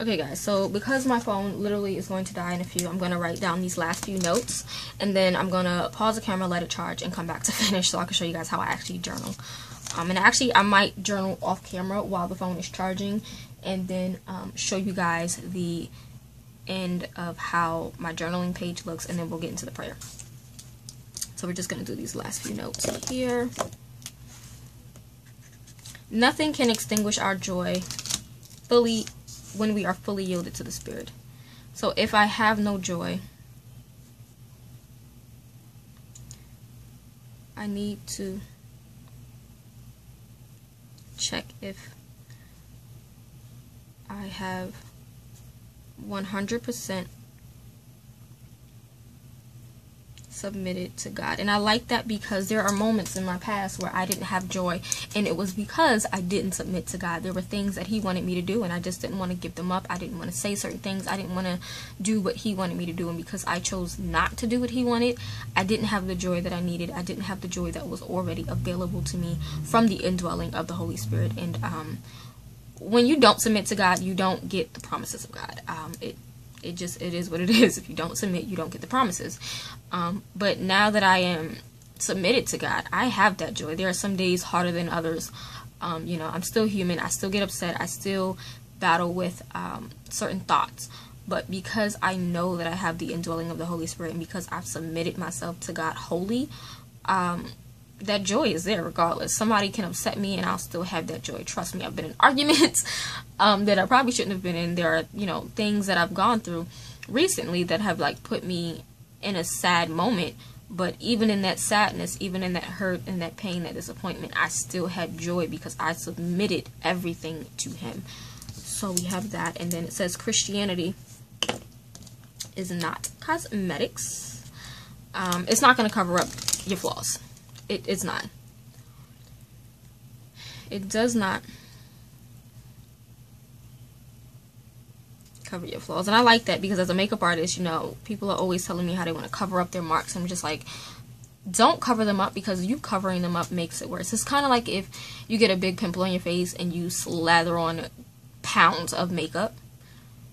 Okay guys, so because my phone literally is going to die in a few, I'm going to write down these last few notes and then I'm going to pause the camera, let it charge, and come back to finish so I can show you guys how I actually journal. Um, and actually, I might journal off camera while the phone is charging and then um, show you guys the end of how my journaling page looks and then we'll get into the prayer. So we're just going to do these last few notes here. Nothing can extinguish our joy fully when we are fully yielded to the Spirit. So if I have no joy, I need to check if I have 100% submitted to God. And I like that because there are moments in my past where I didn't have joy, and it was because I didn't submit to God. There were things that He wanted me to do, and I just didn't want to give them up. I didn't want to say certain things. I didn't want to do what He wanted me to do, and because I chose not to do what He wanted, I didn't have the joy that I needed. I didn't have the joy that was already available to me from the indwelling of the Holy Spirit. And um, when you don't submit to God, you don't get the promises of God. Um, it it just it is what it is. If you don't submit you don't get the promises. Um, but now that i am submitted to god i have that joy. There are some days harder than others. Um, you know i'm still human. I still get upset. I still battle with um, certain thoughts. But because i know that i have the indwelling of the holy spirit and because i've submitted myself to god wholly um, that joy is there regardless. Somebody can upset me and I'll still have that joy. Trust me, I've been in arguments um, that I probably shouldn't have been in. There are, you know, things that I've gone through recently that have like put me in a sad moment. But even in that sadness, even in that hurt and that pain, that disappointment, I still had joy because I submitted everything to Him. So we have that. And then it says Christianity is not cosmetics. Um, it's not going to cover up your flaws it, it's not. It does not cover your flaws. And I like that because as a makeup artist, you know, people are always telling me how they want to cover up their marks. I'm just like, don't cover them up because you covering them up makes it worse. It's kind of like if you get a big pimple on your face and you slather on pounds of makeup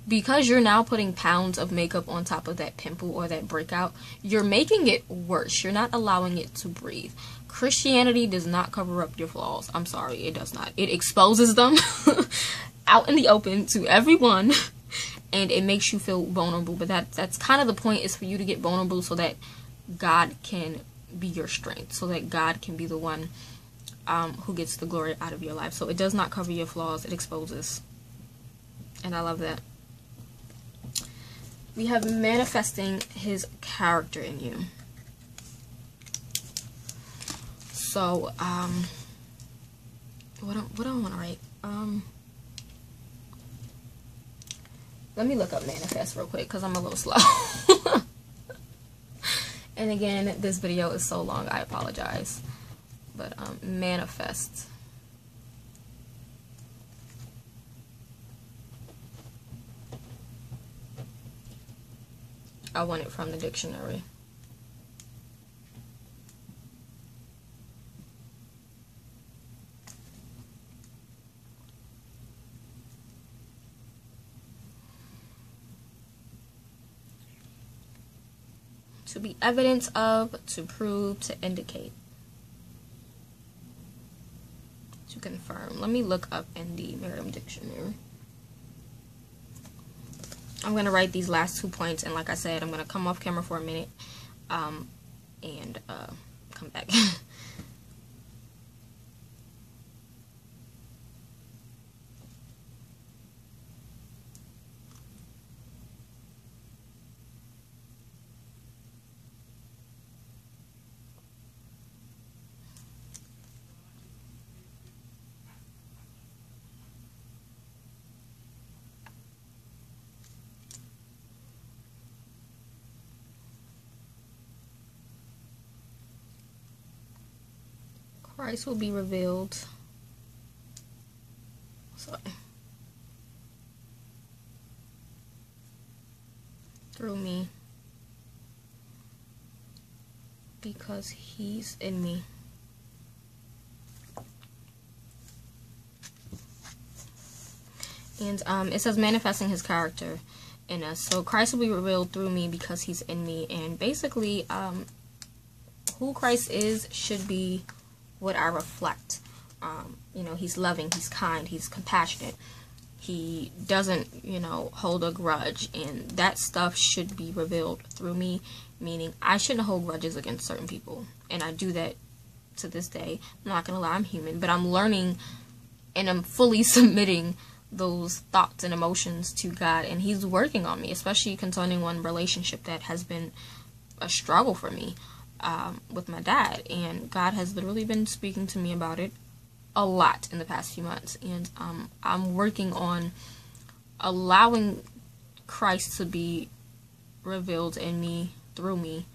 because you're now putting pounds of makeup on top of that pimple or that breakout, you're making it worse. You're not allowing it to breathe. Christianity does not cover up your flaws. I'm sorry, it does not. It exposes them out in the open to everyone and it makes you feel vulnerable. But that that's kind of the point is for you to get vulnerable so that God can be your strength, so that God can be the one um, who gets the glory out of your life. So it does not cover your flaws, it exposes. And I love that. We have manifesting his character in you. So, um, what what do I want to write? Um, let me look up manifest real quick because I'm a little slow. and again, this video is so long, I apologize. But um, manifest. I want it from the dictionary. to be evidence of, to prove, to indicate. To confirm. Let me look up in the Merriam Dictionary. I'm going to write these last two points, and like I said, I'm going to come off camera for a minute um, and uh, come back. Christ will be revealed. Sorry. Through me. Because he's in me. And um, it says manifesting his character in us. So Christ will be revealed through me because he's in me. And basically, um, who Christ is should be what I reflect. Um, you know, he's loving, he's kind, he's compassionate. He doesn't, you know, hold a grudge, and that stuff should be revealed through me. Meaning, I shouldn't hold grudges against certain people, and I do that to this day. I'm not gonna lie, I'm human, but I'm learning, and I'm fully submitting those thoughts and emotions to God, and He's working on me, especially concerning one relationship that has been a struggle for me um, with my dad, and God has literally been speaking to me about it a lot in the past few months, and um, I'm working on allowing Christ to be revealed in me through me,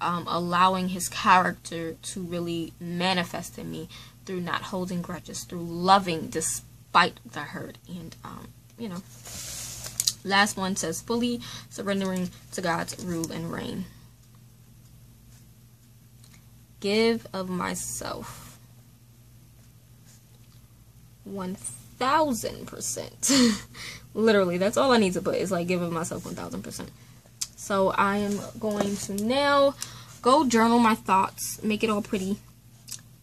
um, allowing His character to really manifest in me through not holding grudges, through loving despite the hurt, and um, you know. Last one says fully surrendering to God's rule and reign give of myself 1000%. Literally, that's all I need to put is like give of myself 1000%. So I am going to now go journal my thoughts, make it all pretty,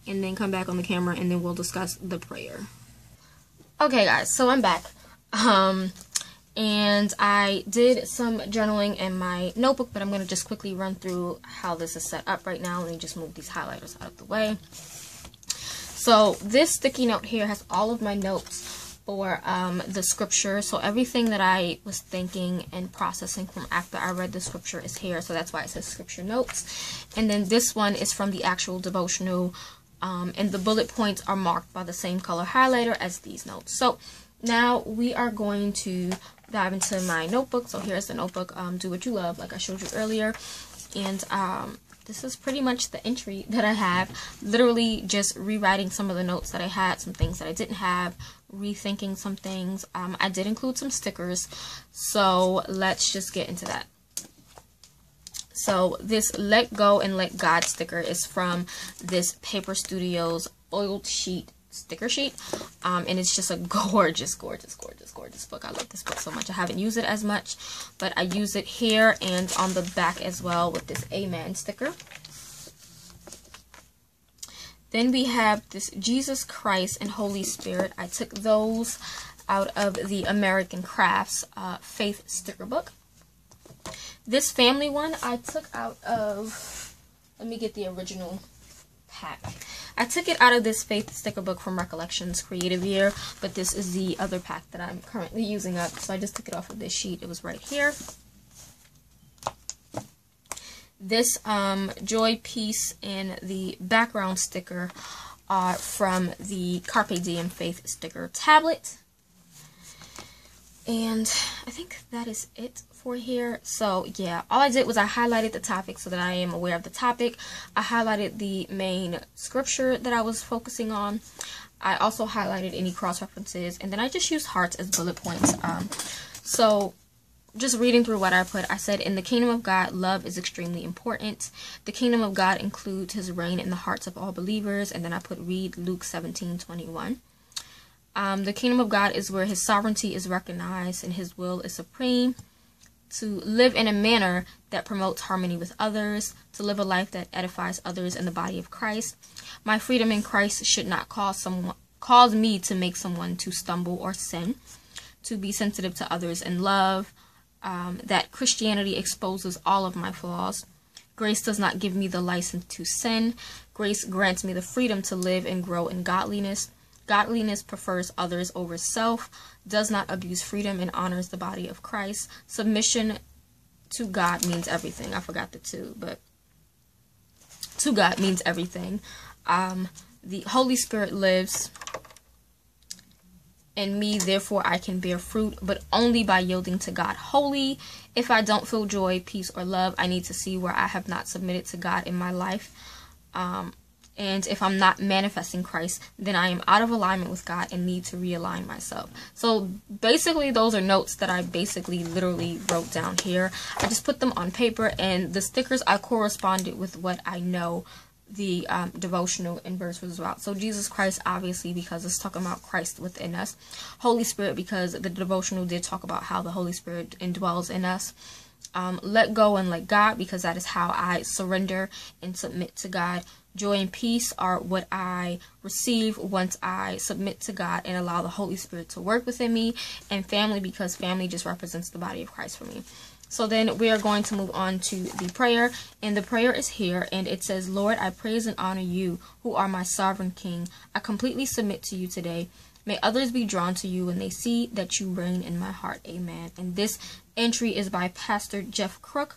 and then come back on the camera and then we'll discuss the prayer. Okay guys, so I'm back. Um and I did some journaling in my notebook, but I'm going to just quickly run through how this is set up right now. Let me just move these highlighters out of the way. So this sticky note here has all of my notes for um, the scripture. So everything that I was thinking and processing from after I read the scripture is here. So that's why it says scripture notes. And then this one is from the actual devotional. Um, and the bullet points are marked by the same color highlighter as these notes. So now we are going to dive into my notebook. So here's the notebook, um, Do What You Love, like I showed you earlier. And um, this is pretty much the entry that I have. Literally just rewriting some of the notes that I had, some things that I didn't have, rethinking some things. Um, I did include some stickers. So let's just get into that. So this Let Go and Let God sticker is from this Paper Studios oiled sheet sticker sheet um, and it's just a gorgeous gorgeous gorgeous gorgeous book. I love this book so much. I haven't used it as much but i use it here and on the back as well with this amen sticker. Then we have this jesus christ and holy spirit. I took those out of the american crafts uh, faith sticker book. This family one i took out of let me get the original pack. I took it out of this Faith sticker book from Recollections Creative Year, but this is the other pack that I'm currently using up. So I just took it off of this sheet. It was right here. This um, Joy, piece and the background sticker are from the Carpe Diem Faith sticker tablet. And I think that is it for here. So yeah, all I did was I highlighted the topic so that I am aware of the topic. I highlighted the main scripture that I was focusing on. I also highlighted any cross references and then I just used hearts as bullet points. Um, so just reading through what I put, I said, In the kingdom of God, love is extremely important. The kingdom of God includes his reign in the hearts of all believers. And then I put, read Luke 17 21. Um, the kingdom of God is where his sovereignty is recognized and his will is supreme. To live in a manner that promotes harmony with others, to live a life that edifies others in the body of Christ. My freedom in Christ should not cause someone cause me to make someone to stumble or sin. To be sensitive to others in love. Um, that Christianity exposes all of my flaws. Grace does not give me the license to sin. Grace grants me the freedom to live and grow in godliness. Godliness prefers others over self, does not abuse freedom, and honors the body of Christ. Submission to God means everything. I forgot the two, but to God means everything. Um, the Holy Spirit lives in me, therefore I can bear fruit, but only by yielding to God wholly. If I don't feel joy, peace, or love, I need to see where I have not submitted to God in my life. Um, and if I'm not manifesting Christ, then I am out of alignment with God and need to realign myself. So basically, those are notes that I basically literally wrote down here. I just put them on paper, and the stickers I corresponded with what I know the um, devotional in verse was about. So Jesus Christ, obviously, because it's talking about Christ within us. Holy Spirit, because the devotional did talk about how the Holy Spirit indwells in us. Um, let go and let God, because that is how I surrender and submit to God. Joy and peace are what I receive once I submit to God and allow the Holy Spirit to work within me. And family, because family just represents the body of Christ for me. So then we are going to move on to the prayer. And the prayer is here. And it says, Lord, I praise and honor you, who are my sovereign King. I completely submit to you today. May others be drawn to you when they see that you reign in my heart. Amen. And this entry is by Pastor Jeff Crook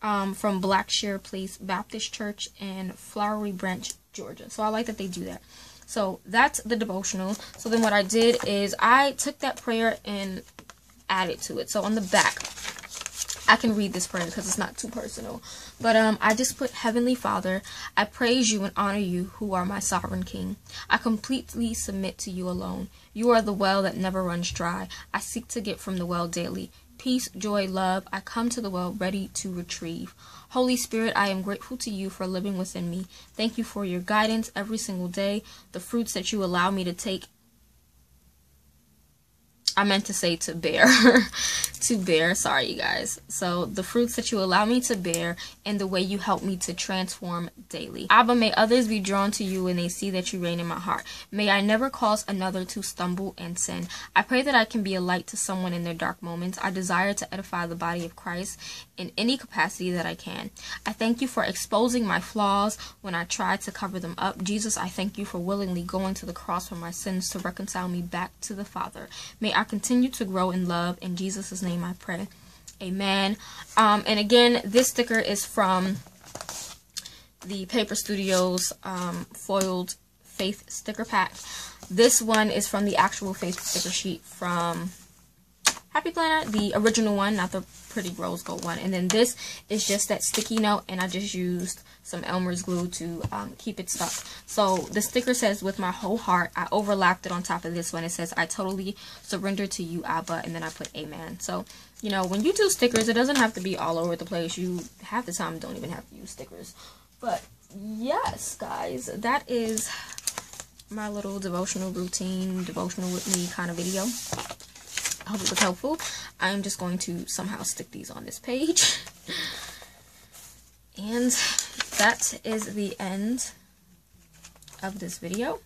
um, from Blackshear Place Baptist Church in Flowery Branch, Georgia. So I like that they do that. So that's the devotional. So then what I did is I took that prayer and added to it. So on the back, I can read this prayer because it's not too personal. But um, I just put Heavenly Father, I praise you and honor you who are my sovereign King. I completely submit to you alone. You are the well that never runs dry. I seek to get from the well daily peace, joy, love, I come to the well ready to retrieve. Holy Spirit, I am grateful to you for living within me. Thank you for your guidance every single day, the fruits that you allow me to take I meant to say to bear. to bear, sorry you guys. So the fruits that you allow me to bear and the way you help me to transform daily. Abba, may others be drawn to you when they see that you reign in my heart. May I never cause another to stumble and sin. I pray that I can be a light to someone in their dark moments. I desire to edify the body of Christ in any capacity that I can. I thank you for exposing my flaws when I try to cover them up. Jesus, I thank you for willingly going to the cross for my sins to reconcile me back to the Father. May I continue to grow in love. In Jesus' name I pray. Amen. Um, and again, this sticker is from the Paper Studios um, foiled faith sticker pack. This one is from the actual faith sticker sheet from Happy Planner, the original one, not the pretty rose gold one. And then this is just that sticky note, and I just used some Elmer's glue to um, keep it stuck. So the sticker says, with my whole heart, I overlapped it on top of this one. It says, I totally surrender to you, Abba, and then I put amen. So, you know, when you do stickers, it doesn't have to be all over the place. You, half the time, don't even have to use stickers. But, yes, guys, that is my little devotional routine, devotional with me kind of video. I hope it was helpful. I'm just going to somehow stick these on this page. and that is the end of this video.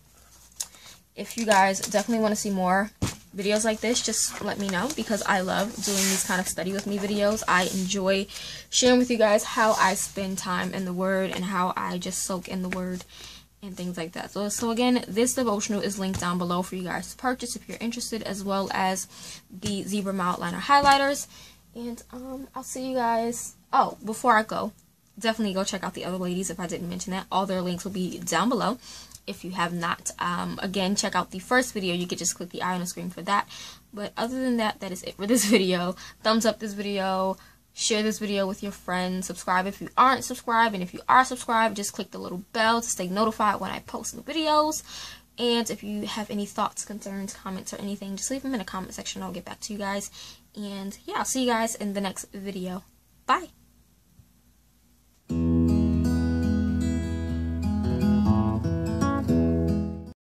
If you guys definitely want to see more, videos like this, just let me know because I love doing these kind of study with me videos. I enjoy sharing with you guys how I spend time in the Word and how I just soak in the Word and things like that. So, so again, this devotional is linked down below for you guys to purchase if you're interested, as well as the Zebra mouth Mildliner highlighters. And um, I'll see you guys. Oh, before I go, definitely go check out the other ladies if I didn't mention that. All their links will be down below if you have not. Um, again, check out the first video. You could just click the eye on the screen for that. But other than that, that is it for this video. Thumbs up this video. Share this video with your friends. Subscribe if you aren't subscribed. And if you are subscribed, just click the little bell to stay notified when I post new videos. And if you have any thoughts, concerns, comments, or anything, just leave them in the comment section. I'll get back to you guys. And yeah, I'll see you guys in the next video. Bye.